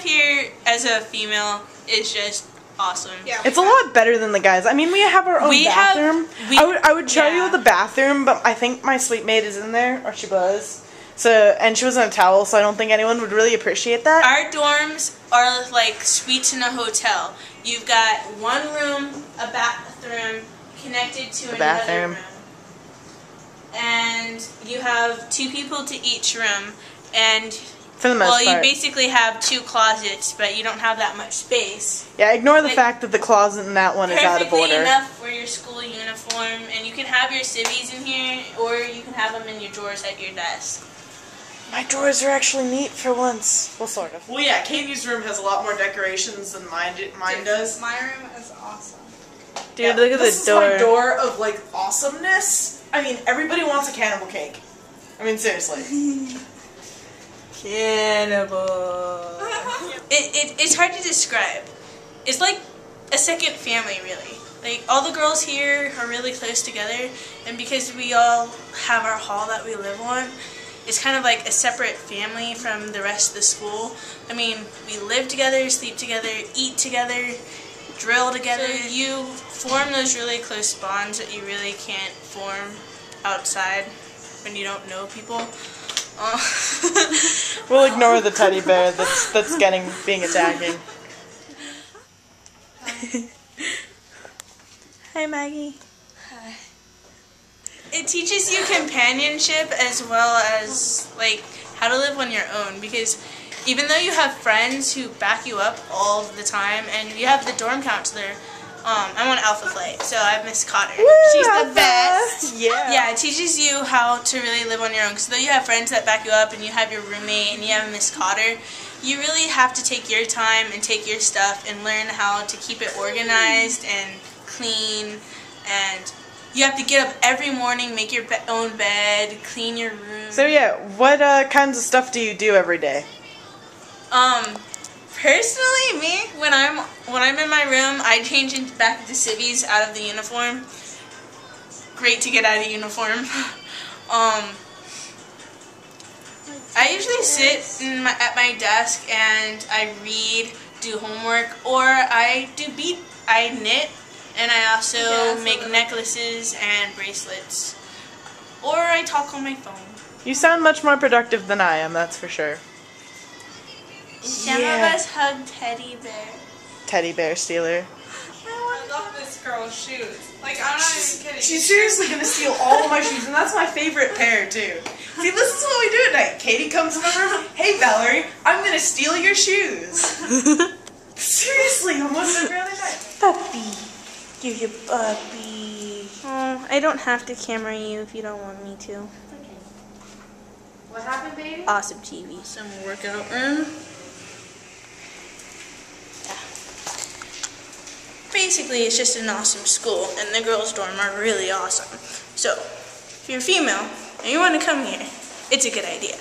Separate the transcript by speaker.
Speaker 1: life here as a female is just awesome.
Speaker 2: Yeah.
Speaker 3: It's a lot better than the guys. I mean, we have our own
Speaker 1: We have-
Speaker 3: bathroom.
Speaker 1: we-
Speaker 3: I would I would show
Speaker 1: yeah.
Speaker 3: you the bathroom, but I think my sleep mate is in there, or she was. So and she was in a towel, so I don't think anyone would really appreciate that.
Speaker 1: Our dorms are like suites in a hotel. You've got one room, a bathroom connected to another
Speaker 3: bathroom.
Speaker 1: room. And you have two people to each room and
Speaker 3: For the most
Speaker 1: well, you basically have two closets, but you don't have that much space.
Speaker 3: yeah, ignore the
Speaker 1: like-
Speaker 3: fact that the closet in that one is out of order.
Speaker 1: Perfectly
Speaker 3: order.
Speaker 1: enough for your school uniform, and you can have your civvies in here, or you can have them in your drawers at your desk.
Speaker 3: My drawers are actually neat for once. Well, sort of.
Speaker 4: Well, yeah, Katie's room has a lot more decorations than mine, mine does.
Speaker 2: My room is awesome.
Speaker 3: Dude,
Speaker 4: Yeah,
Speaker 3: look at
Speaker 4: this
Speaker 3: the
Speaker 4: is my door of like awesomeness. I mean, everybody wants a cannibal cake. I mean, seriously.
Speaker 3: Cannibal.
Speaker 1: It, it, it's hard to describe. It's like a second family, really. Like, all the girls here are really close together, and because we all have our hall that we live on, it's kind of like a separate family from the rest of the school. I mean, we live together, sleep together, eat together, drill together. So you form those really close bonds that you really can't form outside when you don't know people. Uh,
Speaker 3: We'll ignore the teddy bear that's that's getting being attacking. Hi Maggie. Hi.
Speaker 1: It teaches you companionship as well as like how to live on your own because even though you have friends who back you up all the time and you have the dorm counselor, um, I'm on Alpha Flight, so I have Miss Cotter. She's the best.
Speaker 3: Yeah.
Speaker 1: Yeah, it teaches you how to really live on your own. Because though you have friends that back you up and you have your roommate and you have Miss Cotter, you really have to take your time and take your stuff and learn how to keep it organized and clean. And you have to get up every morning, make your be- own bed, clean your room.
Speaker 3: So yeah, what uh, kinds of stuff do you do every day?
Speaker 1: Um, personally, me when I'm when I'm in my room, I change into back into civvies out of the uniform. Great to get out of uniform. um, I usually sit in my, at my desk and I read, do homework, or I do bead. I knit, and I also
Speaker 2: Yeah,
Speaker 1: make necklaces and bracelets, or I talk on my phone.
Speaker 3: You sound much more productive than I am, that's for sure.
Speaker 1: Some
Speaker 3: Yeah.
Speaker 1: of us hug teddy bear.
Speaker 3: Teddy bear stealer.
Speaker 2: I love this girl's shoes. Like, I'm not even kidding.
Speaker 4: She's seriously gonna steal all of my shoes, and that's my favorite pair too. See, this is what we do at night. Katie comes in the room. Hey, Valerie, I'm gonna steal your shoes. seriously, almost every other night.
Speaker 3: Puppy. You're your puppy.
Speaker 1: Oh, I don't have to camera you if you don't want me to. Okay.
Speaker 2: What happened, baby?
Speaker 1: Awesome TV. Some workout room. Basically, it's just an awesome school, and the girls' dorm are really awesome. So, if you're female and you want to come here, it's a good idea.